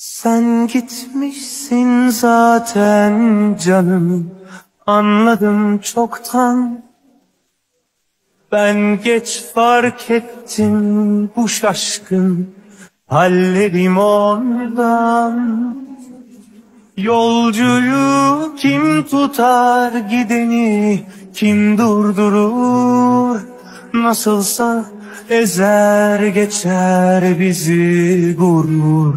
Sen gitmişsin zaten canım. Anladım çoktan. Ben geç fark ettim bu şaşkın Hallerim ondan. Yolcuyu kim tutar gideni kim durdurur? Nasılsa ezer geçer bizi gurur.